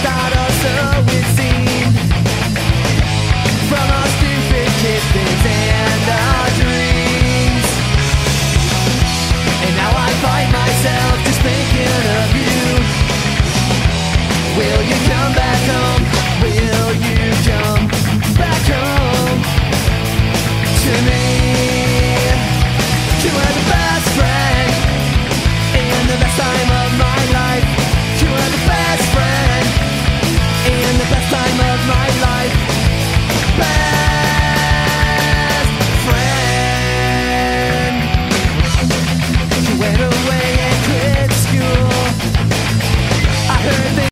start us, so it.